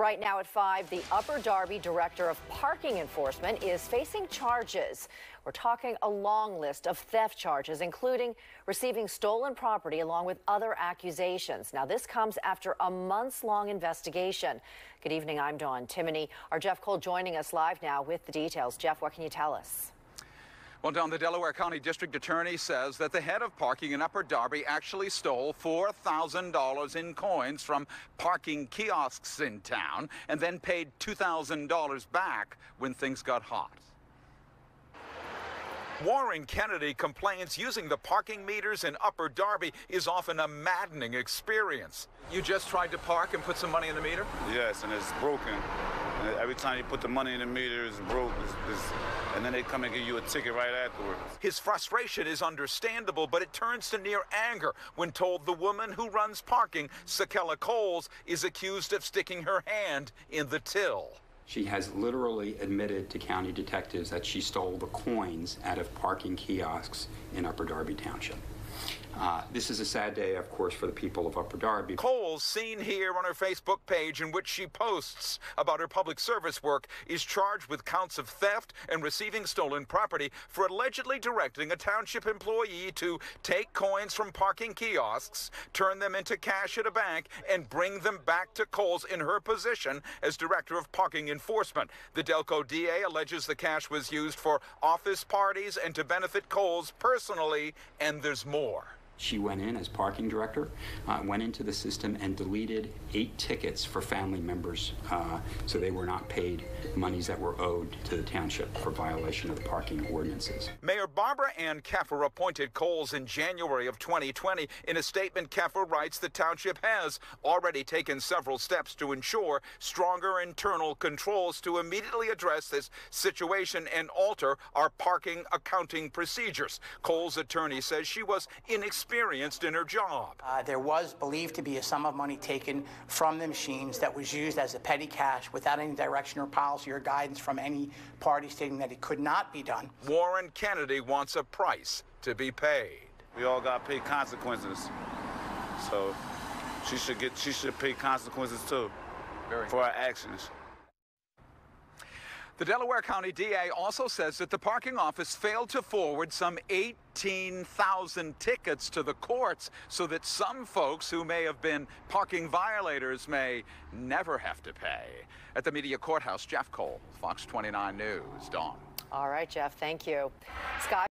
Right now at 5, the Upper Darby Director of Parking Enforcement is facing charges. We're talking a long list of theft charges, including receiving stolen property along with other accusations. Now, this comes after a months long investigation. Good evening. I'm Dawn Timoney. Our Jeff Cole joining us live now with the details. Jeff, what can you tell us? Well, Dawn, the Delaware County District Attorney says that the head of parking in Upper Darby actually stole $4,000 in coins from parking kiosks in town and then paid $2,000 back when things got hot. Warren Kennedy complains using the parking meters in Upper Darby is often a maddening experience. You just tried to park and put some money in the meter? Yes, and it's broken. Every time you put the money in the meter, it's broke. It's, it's, and then they come and give you a ticket right afterwards. His frustration is understandable, but it turns to near anger when told the woman who runs parking, Sakella Coles, is accused of sticking her hand in the till. She has literally admitted to county detectives that she stole the coins out of parking kiosks in Upper Darby Township. Uh, this is a sad day, of course, for the people of Upper Darby. Coles, seen here on her Facebook page in which she posts about her public service work, is charged with counts of theft and receiving stolen property for allegedly directing a township employee to take coins from parking kiosks, turn them into cash at a bank, and bring them back to Coles in her position as Director of Parking Enforcement. The Delco DA alleges the cash was used for office parties and to benefit Coles personally, and there's more. She went in as parking director, uh, went into the system and deleted eight tickets for family members uh, so they were not paid monies that were owed to the township for violation of the parking ordinances. Mayor Barbarann Keffer appointed Coles in January of 2020. In a statement, Keffer writes the township has already taken several steps to ensure stronger internal controls to immediately address this situation and alter our parking accounting procedures. Coles' attorney says she was inexperienced experienced in her job. Uh, there was believed to be a sum of money taken from the machines that was used as a petty cash without any direction or policy or guidance from any party stating that it could not be done. Warren Kennedy wants a price to be paid. We all got to pay consequences. So she should get she should pay consequences too Very for our actions. The Delaware County DA also says that the parking office failed to forward some 18,000 tickets to the courts so that some folks who may have been parking violators may never have to pay. At the Media Courthouse, Jeff Cole, Fox 29 News, Dawn. All right, Jeff, thank you. Scott.